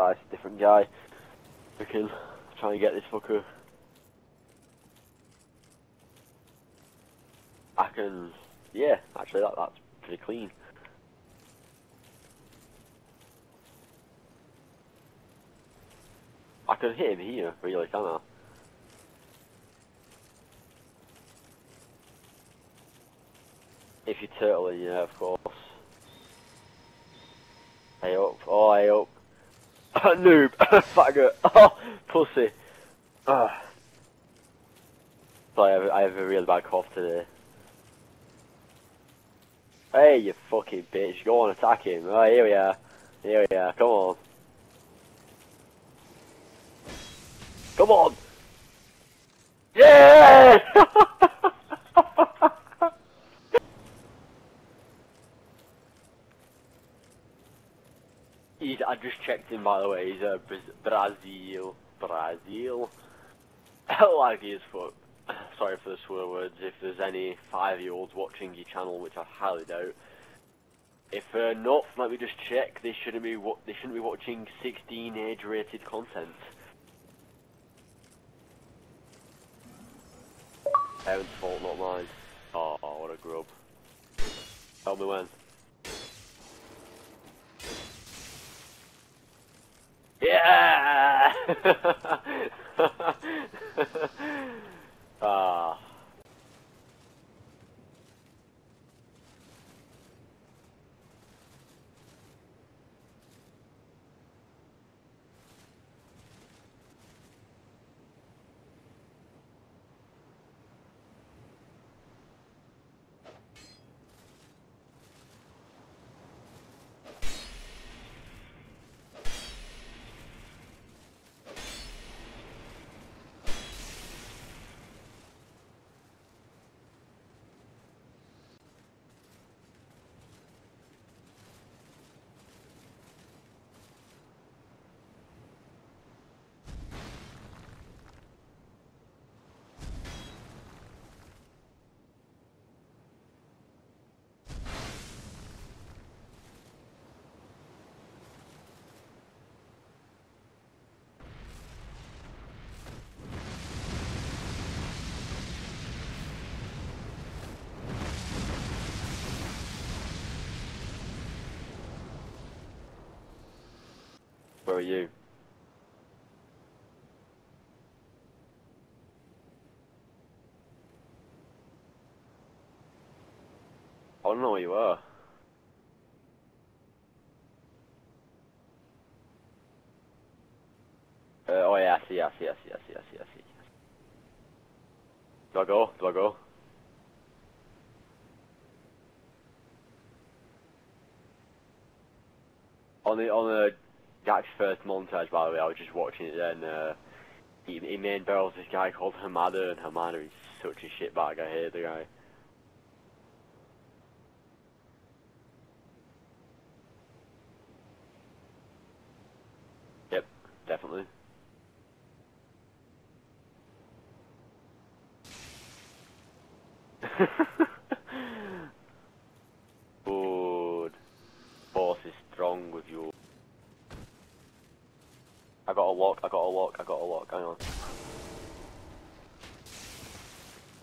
Right, it's a different guy. We can try and get this fucker. I can, yeah, actually that that's pretty clean. I can hit him here, really, can I? If you're turtling, yeah, of course. Hey up, oh hey up. Noob, faggot, oh, pussy. Ugh. Sorry, I have, I have a really bad cough today. Hey, you fucking bitch, go on, attack him. Oh, here we are. Here we are, come on. Come on! Yeah! He's, I just checked him by the way, he's a Bra Brazil. Brazil. Laggy as fuck. Sorry for the swear words, if there's any five-year-olds watching your channel, which I highly doubt. If uh, not, let me just check, they shouldn't be, they shouldn't be watching 16 age-rated content. Parents' fault, not mine. Oh, what a grub. Tell me when. Yeah! ah. Where are you? I don't know where you are. Uh, oh yeah, I see, I see, I see, I see, I see, I see. Do I go? Do I go? On the, on the Jack's first montage, by the way, I was just watching it then, uh, he, he main barrels this guy called Hamada, and Hamada is such a shitbag, I hate the guy. Yep, definitely. Good. Boss is strong with you. I got a lock, I got a lock, I got a lock, hang on.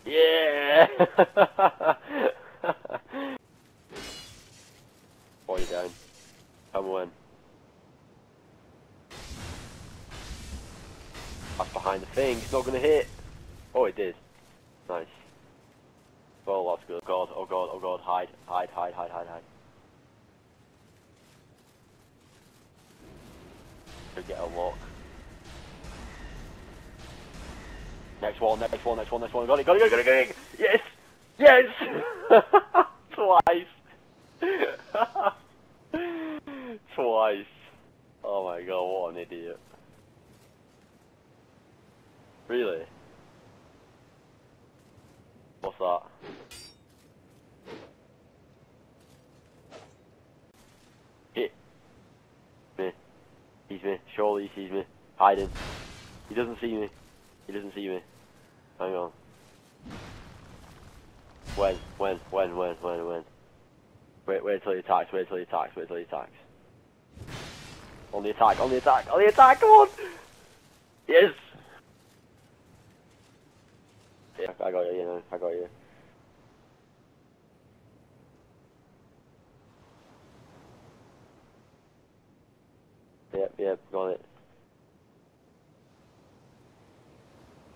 Yeah! Are you doing? Come when? That's behind the thing, it's not gonna hit! Oh, it did. Nice. Oh, that's good. Oh god, oh god, oh god, hide, hide, hide, hide, hide, hide. get a lock. Next one, next one, next one, next one. Got it, got it, got it, got it, got it. Yes! Yes! Twice! Twice. Oh my god, what an idiot. Really? What's that? Hit. Me. Sees me. Surely he sees me. Hiding. He doesn't see me. He doesn't see me. Hang on. When? When? When? When? When? When? Wait, wait till he attacks, wait till he attacks, wait till he attacks. On the attack, on the attack, on the attack, come on! Yes! Yeah, I got you, you know, I got you. Yep, yep, got it.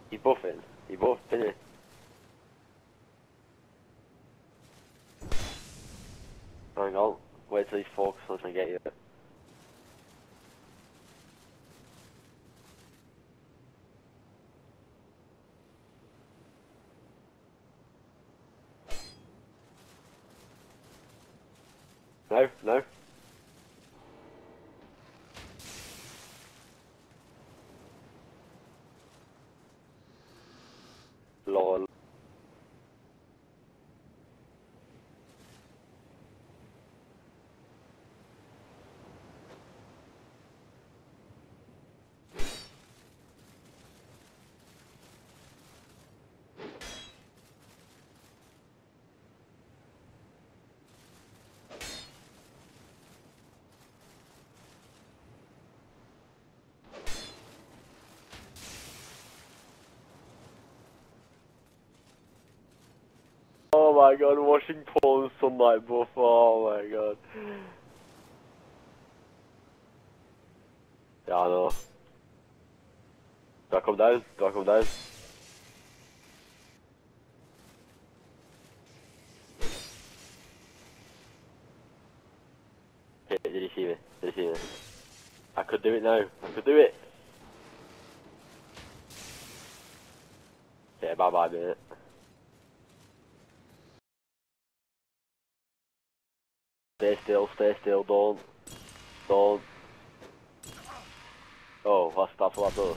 He's buffing. He buffed, didn't he? Hang on. Wait till on trying to get you. No, no. Oh my god, watching Paul in sunlight buff, oh my god. Yeah, I know. Do I come down? Do I come down? Okay, did he see me? Did he see me? I could do it now. I could do it. Yeah, bye bye, minute. Still, stay still, don't. Don't. Oh, that's, that's what I do.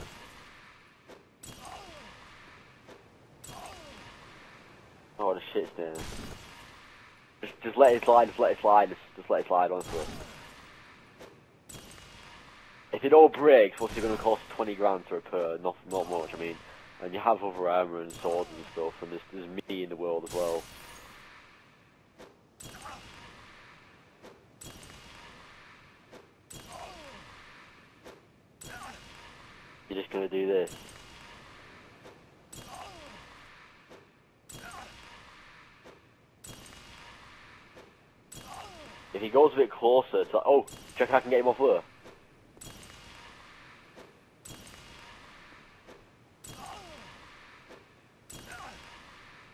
Oh, the shit's there. Just, just let it slide, just let it slide, just, just let it slide, honestly. If it all breaks, what's it gonna cost 20 grand to repair? Not, not much, I mean. And you have other armor and swords and stuff, and there's, there's me in the world as well. You're just gonna do this. If he goes a bit closer, it's like, oh, check I can get him off there. Are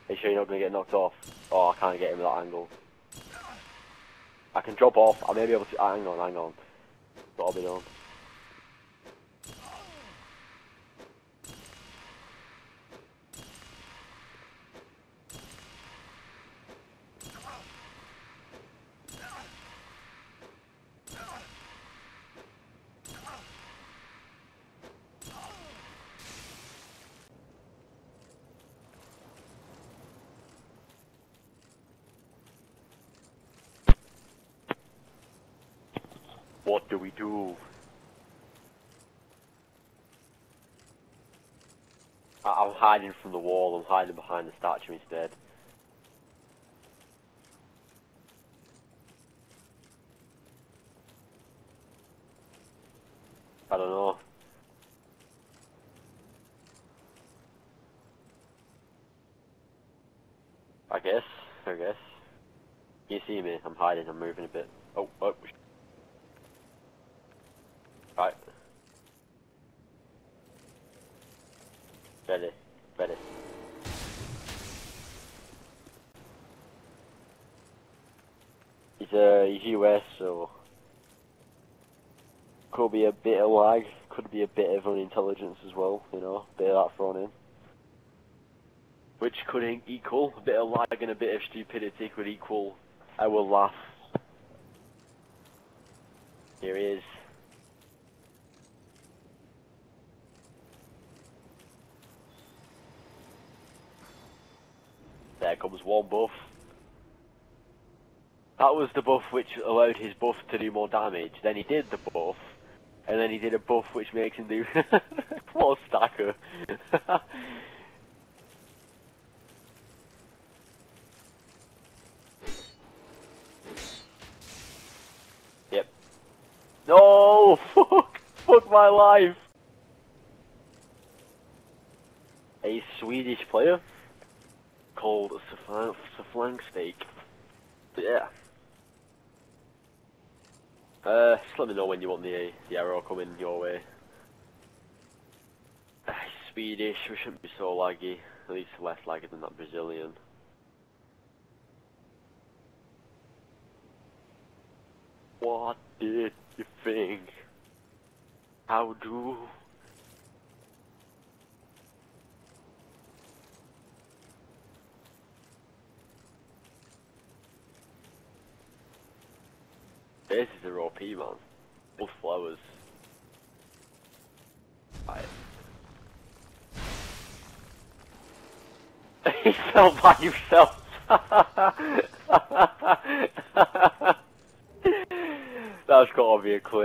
you sure you're not gonna get knocked off? Oh, I can't get him at that angle. I can drop off, I may be able to, hang on, hang on. I'll be done. What do we do? I I'm hiding from the wall, I'm hiding behind the statue instead. I don't know. I guess, I guess. You see me, I'm hiding, I'm moving a bit. Oh, oh. Right. Ready, ready. He's, uh, he's US, so... Could be a bit of lag, could be a bit of unintelligence as well, you know, bit of that thrown in. Which could equal, a bit of lag and a bit of stupidity could equal will laugh. Here he is. There comes one buff. That was the buff which allowed his buff to do more damage. Then he did the buff, and then he did a buff which makes him do more stacker. yep. No! Fuck! Fuck my life. A Swedish player called a Saflang Steak. Yeah. Uh, just let me know when you want the the arrow coming your way. Uh, Swedish, we shouldn't be so laggy. At least less laggy than that Brazilian. What did you think? How do? This is a raw pea, man. Both flowers. Right. he fell by himself. That's gotta be a clip.